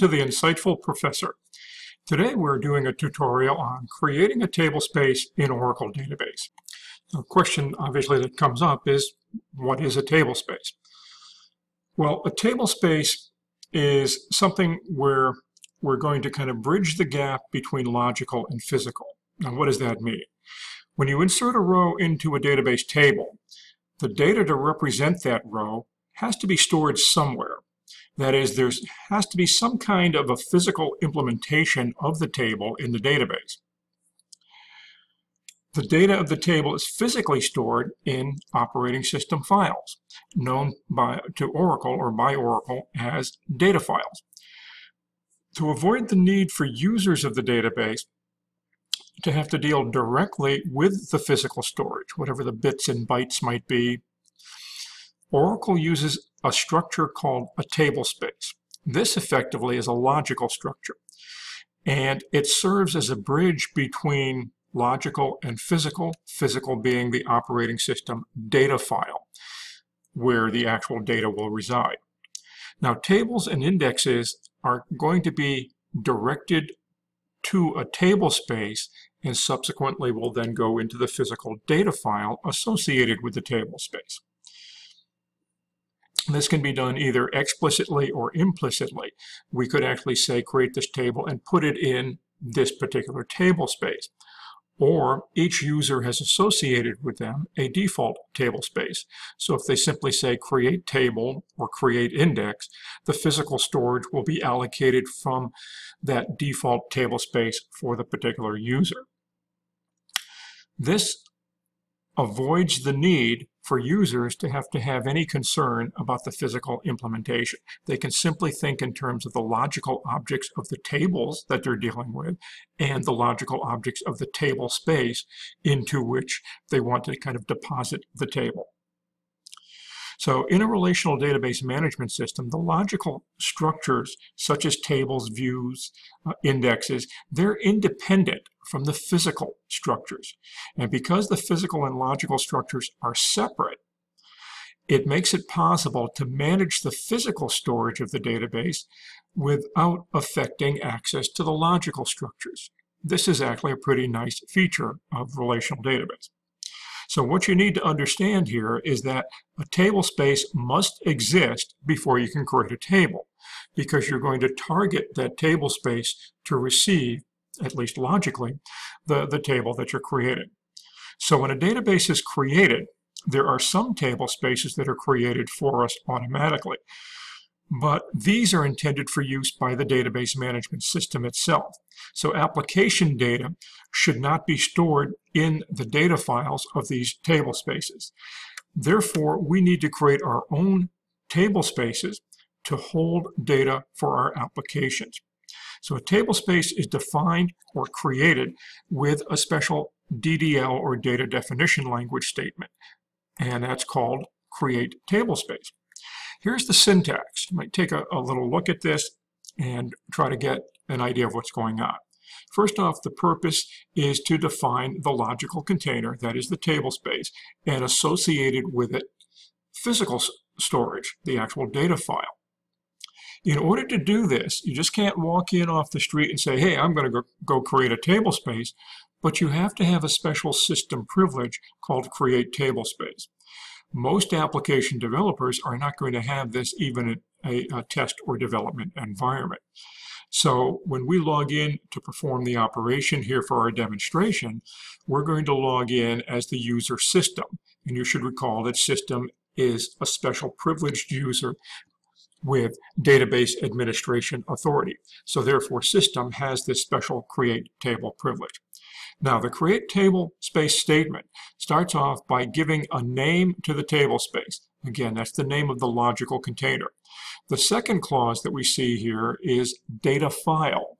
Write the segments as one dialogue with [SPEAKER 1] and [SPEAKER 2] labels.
[SPEAKER 1] To the Insightful Professor. Today we're doing a tutorial on creating a table space in Oracle database. The question obviously that comes up is, what is a table space? Well, a table space is something where we're going to kind of bridge the gap between logical and physical. Now what does that mean? When you insert a row into a database table, the data to represent that row has to be stored somewhere. That is, there has to be some kind of a physical implementation of the table in the database. The data of the table is physically stored in operating system files, known by, to Oracle or by Oracle as data files. To avoid the need for users of the database to have to deal directly with the physical storage, whatever the bits and bytes might be, Oracle uses a structure called a table space. This effectively is a logical structure, and it serves as a bridge between logical and physical, physical being the operating system data file, where the actual data will reside. Now, tables and indexes are going to be directed to a table space and subsequently will then go into the physical data file associated with the table space. This can be done either explicitly or implicitly. We could actually say create this table and put it in this particular table space. Or each user has associated with them a default table space. So if they simply say create table or create index, the physical storage will be allocated from that default table space for the particular user. This avoids the need for users to have to have any concern about the physical implementation. They can simply think in terms of the logical objects of the tables that they're dealing with and the logical objects of the table space into which they want to kind of deposit the table. So in a relational database management system, the logical structures such as tables, views, uh, indexes, they're independent from the physical structures. And because the physical and logical structures are separate, it makes it possible to manage the physical storage of the database without affecting access to the logical structures. This is actually a pretty nice feature of relational database. So what you need to understand here is that a table space must exist before you can create a table because you're going to target that table space to receive, at least logically, the, the table that you're creating. So when a database is created, there are some table spaces that are created for us automatically but these are intended for use by the database management system itself. So application data should not be stored in the data files of these table spaces. Therefore, we need to create our own table spaces to hold data for our applications. So a table space is defined or created with a special DDL or data definition language statement, and that's called create table space. Here's the syntax. You might take a, a little look at this and try to get an idea of what's going on. First off, the purpose is to define the logical container, that is the table space, and associated with it physical storage, the actual data file. In order to do this, you just can't walk in off the street and say, hey, I'm going to go, create a table space, but you have to have a special system privilege called create table space. Most application developers are not going to have this even in a, a test or development environment. So when we log in to perform the operation here for our demonstration, we're going to log in as the user system. And you should recall that system is a special privileged user with database administration authority. So therefore system has this special create table privilege. Now, the create table space statement starts off by giving a name to the table space. Again, that's the name of the logical container. The second clause that we see here is data file.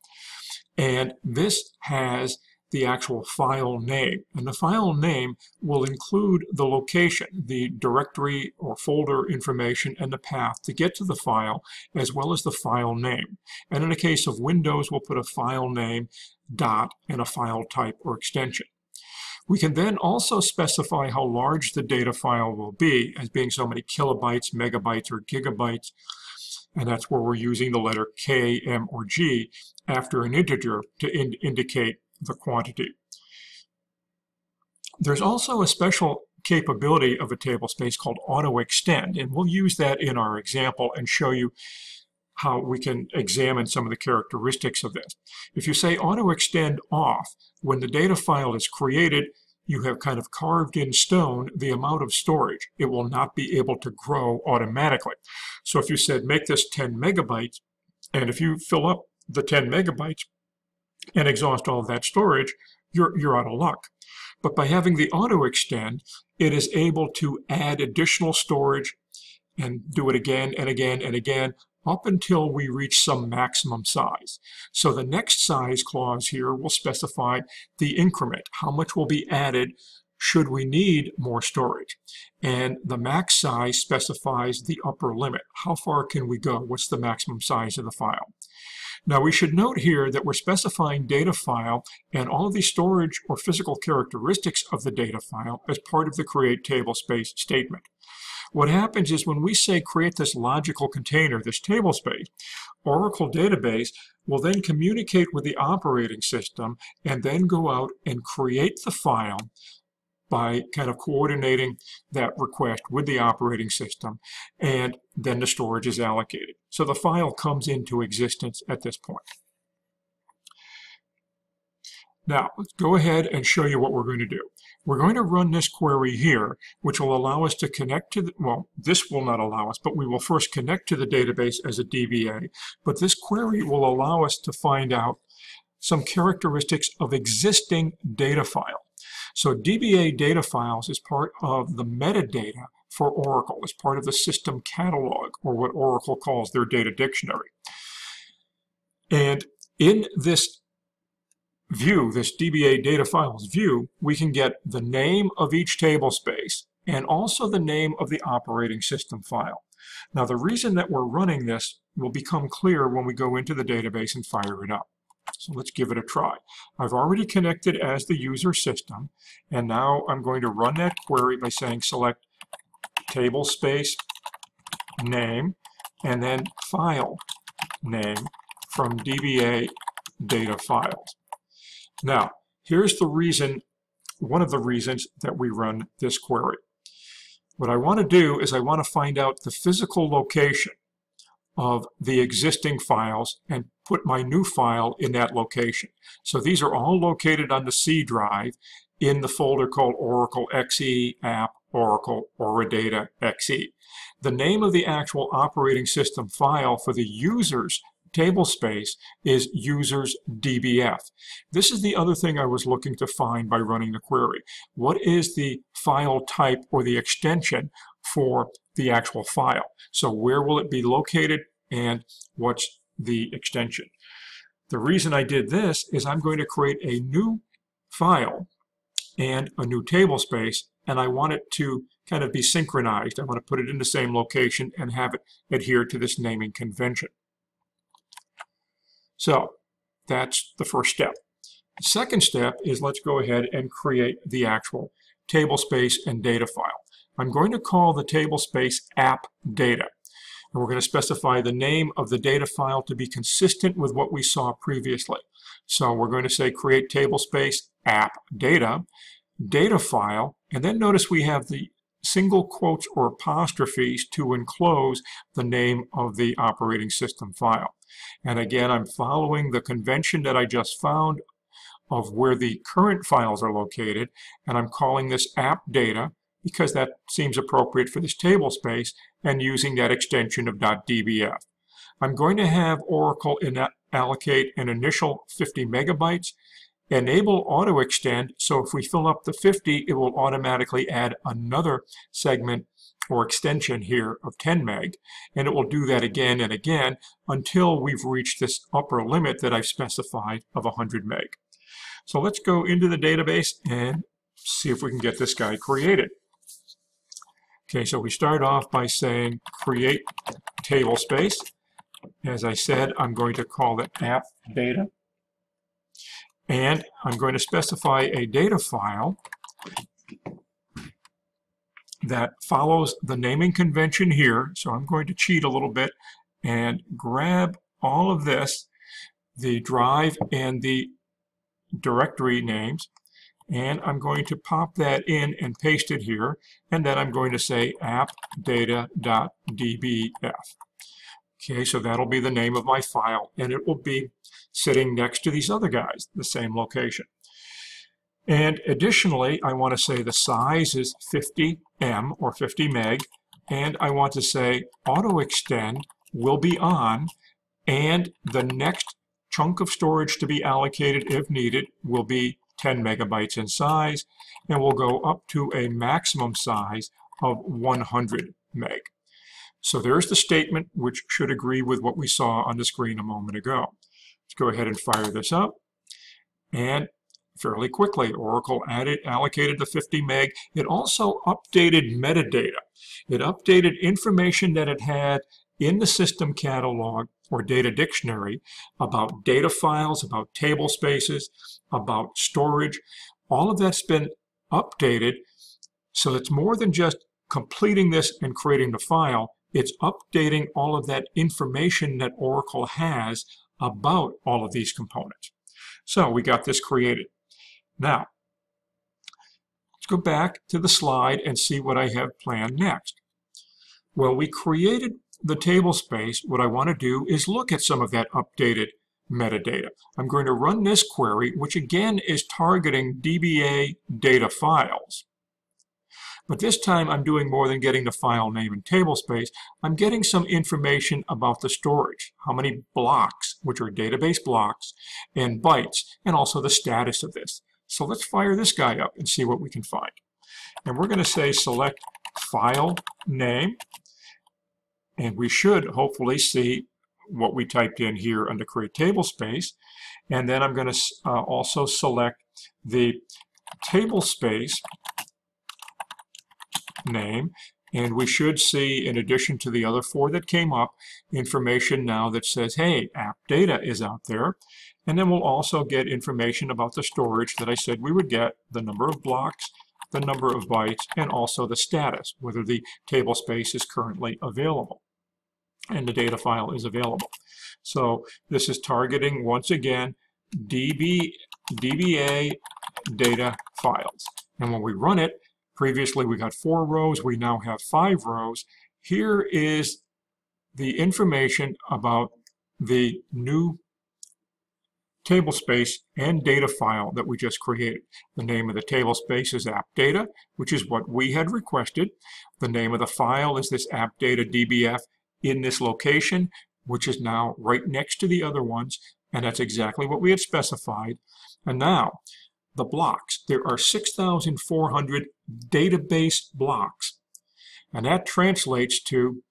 [SPEAKER 1] And this has the actual file name. And the file name will include the location, the directory or folder information, and the path to get to the file, as well as the file name. And in the case of Windows, we'll put a file name, dot, and a file type or extension. We can then also specify how large the data file will be as being so many kilobytes, megabytes, or gigabytes. and that's where we're using the letter K, M, or G after an integer to in indicate the quantity. There's also a special capability of a table space called auto extend, and we'll use that in our example and show you how we can examine some of the characteristics of this. If you say auto extend off, when the data file is created, you have kind of carved in stone the amount of storage. It will not be able to grow automatically. So if you said make this 10 megabytes, and if you fill up the 10 megabytes and exhaust all of that storage, you're, you're out of luck. But by having the auto extend, it is able to add additional storage and do it again and again and again up until we reach some maximum size. So the next size clause here will specify the increment, how much will be added should we need more storage. And the max size specifies the upper limit. How far can we go? What's the maximum size of the file? Now we should note here that we're specifying data file and all of the storage or physical characteristics of the data file as part of the create table space statement. What happens is when we say create this logical container, this table space, Oracle database will then communicate with the operating system and then go out and create the file by kind of coordinating that request with the operating system, and then the storage is allocated. So the file comes into existence at this point. Now, let's go ahead and show you what we're going to do. We're going to run this query here, which will allow us to connect to the, well, this will not allow us, but we will first connect to the database as a DBA. But this query will allow us to find out some characteristics of existing data file. So DBA data files is part of the metadata for Oracle, as part of the system catalog, or what Oracle calls their data dictionary. And in this view, this DBA data files view, we can get the name of each table space and also the name of the operating system file. Now the reason that we're running this will become clear when we go into the database and fire it up. So let's give it a try. I've already connected as the user system, and now I'm going to run that query by saying select table space name and then file name from DBA data files. Now, here's the reason, one of the reasons that we run this query. What I want to do is I want to find out the physical location of the existing files and put my new file in that location. So these are all located on the C drive in the folder called Oracle XE app Oracle Oradata XE. The name of the actual operating system file for the user's table space is users DBF. This is the other thing I was looking to find by running the query. What is the file type or the extension for the actual file? So where will it be located and what's the extension? The reason I did this is I'm going to create a new file and a new table space and I want it to kind of be synchronized. I want to put it in the same location and have it adhere to this naming convention. So that's the first step. The second step is let's go ahead and create the actual table space and data file. I'm going to call the table space app data. And we're going to specify the name of the data file to be consistent with what we saw previously. So we're going to say create table space app data, data file, and then notice we have the single quotes or apostrophes to enclose the name of the operating system file. And again, I'm following the convention that I just found of where the current files are located, and I'm calling this app data because that seems appropriate for this table space and using that extension of .dbf. I'm going to have Oracle allocate an initial 50 megabytes, enable auto extend, so if we fill up the 50, it will automatically add another segment or extension here of 10 meg, and it will do that again and again until we've reached this upper limit that I've specified of 100 meg. So let's go into the database and see if we can get this guy created. Okay, so we start off by saying create table space. As I said, I'm going to call it app data. And I'm going to specify a data file that follows the naming convention here. So I'm going to cheat a little bit and grab all of this, the drive and the directory names, and I'm going to pop that in and paste it here, and then I'm going to say appdata.dbf. Okay, so that'll be the name of my file, and it will be sitting next to these other guys, the same location. And additionally, I want to say the size is 50 M or 50 meg, and I want to say auto extend will be on, and the next chunk of storage to be allocated if needed will be 10 megabytes in size, and will go up to a maximum size of 100 meg. So there's the statement which should agree with what we saw on the screen a moment ago. Let's go ahead and fire this up. And fairly quickly, Oracle added, allocated the 50 meg. It also updated metadata. It updated information that it had in the system catalog or data dictionary about data files, about table spaces, about storage. All of that's been updated. So it's more than just completing this and creating the file. It's updating all of that information that Oracle has about all of these components. So we got this created. Now, let's go back to the slide and see what I have planned next. Well, we created the table space. What I want to do is look at some of that updated metadata. I'm going to run this query, which again is targeting DBA data files. But this time I'm doing more than getting the file name and table space. I'm getting some information about the storage, how many blocks, which are database blocks, and bytes, and also the status of this. So let's fire this guy up and see what we can find. And we're going to say select file name, and we should hopefully see what we typed in here under create table space. And then I'm going to uh, also select the table space name. And we should see, in addition to the other four that came up, information now that says, hey, app data is out there. And then we'll also get information about the storage that I said we would get, the number of blocks, the number of bytes, and also the status, whether the table space is currently available and the data file is available. So this is targeting, once again, DB, DBA data files. And when we run it, Previously, we got four rows. We now have five rows. Here is the information about the new table space and data file that we just created. The name of the table space is app data, which is what we had requested. The name of the file is this app data DBF in this location, which is now right next to the other ones, and that's exactly what we had specified. And now, the blocks. There are 6,400 database blocks, and that translates to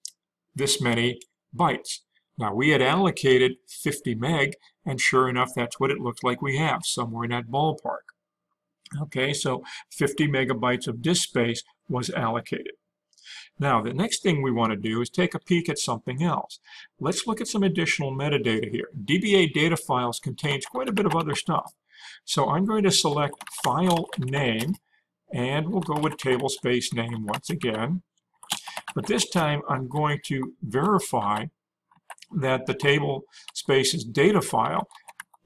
[SPEAKER 1] this many bytes. Now, we had allocated 50 meg, and sure enough, that's what it looks like we have, somewhere in that ballpark. Okay, so 50 megabytes of disk space was allocated. Now, the next thing we want to do is take a peek at something else. Let's look at some additional metadata here. DBA data files contains quite a bit of other stuff. So I'm going to select file name and we'll go with table space name once again. But this time I'm going to verify that the table space's data file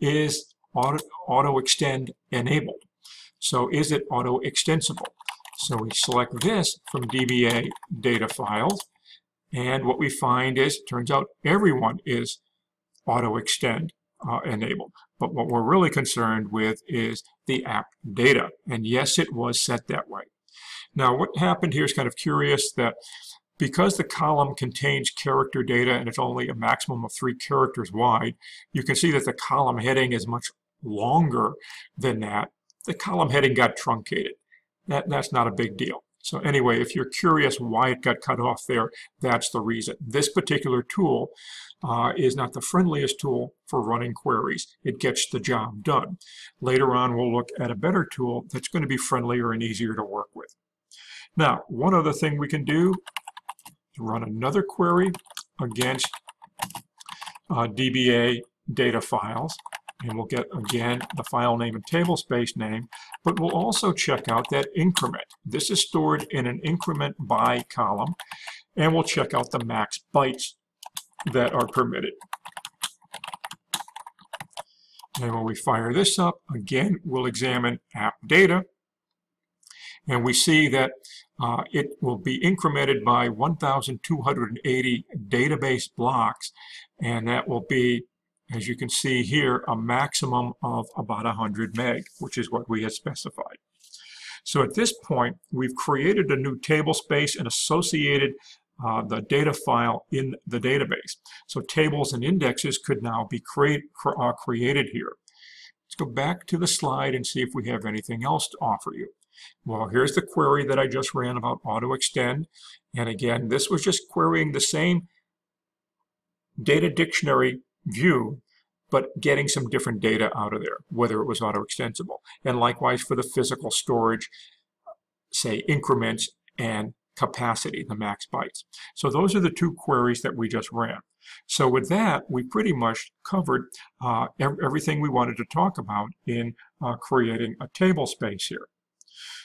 [SPEAKER 1] is auto, auto extend enabled. So is it auto extensible? So we select this from DBA data files and what we find is, turns out everyone is auto extend uh, enabled. But what we're really concerned with is the app data. And yes, it was set that way. Now, what happened here is kind of curious that because the column contains character data and it's only a maximum of three characters wide, you can see that the column heading is much longer than that. The column heading got truncated. That, that's not a big deal. So anyway, if you're curious why it got cut off there, that's the reason. This particular tool uh, is not the friendliest tool for running queries. It gets the job done. Later on, we'll look at a better tool that's going to be friendlier and easier to work with. Now, one other thing we can do is run another query against uh, DBA data files and we'll get again the file name and table space name, but we'll also check out that increment. This is stored in an increment by column, and we'll check out the max bytes that are permitted. And when we fire this up, again, we'll examine app data. And we see that uh, it will be incremented by 1,280 database blocks. And that will be, as you can see here, a maximum of about 100 meg, which is what we had specified. So at this point, we've created a new table space and associated uh, the data file in the database. So tables and indexes could now be create, uh, created here. Let's go back to the slide and see if we have anything else to offer you. Well, here's the query that I just ran about auto extend. And again, this was just querying the same data dictionary view, but getting some different data out of there, whether it was auto extensible. And likewise for the physical storage, say increments and capacity, the max bytes. So those are the two queries that we just ran. So with that, we pretty much covered uh, everything we wanted to talk about in uh, creating a table space here.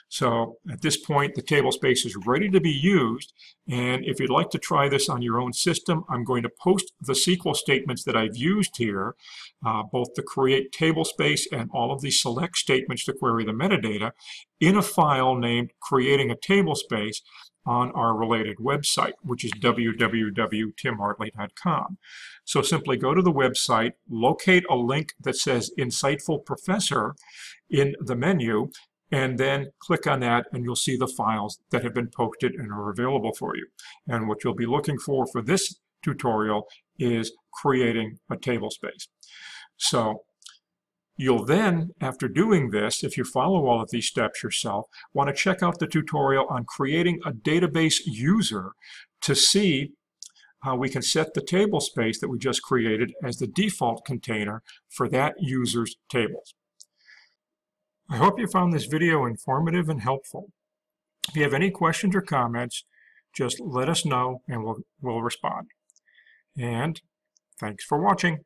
[SPEAKER 1] So at this point, the table space is ready to be used. And if you'd like to try this on your own system, I'm going to post the SQL statements that I've used here, uh, both the create table space and all of the select statements to query the metadata, in a file named creating a table space on our related website, which is www.timhartley.com. So simply go to the website, locate a link that says Insightful Professor in the menu, and then click on that and you'll see the files that have been posted and are available for you. And what you'll be looking for for this tutorial is creating a table space. So You'll then, after doing this, if you follow all of these steps yourself, want to check out the tutorial on creating a database user to see how we can set the table space that we just created as the default container for that user's tables. I hope you found this video informative and helpful. If you have any questions or comments, just let us know and we'll, we'll respond. And thanks for watching.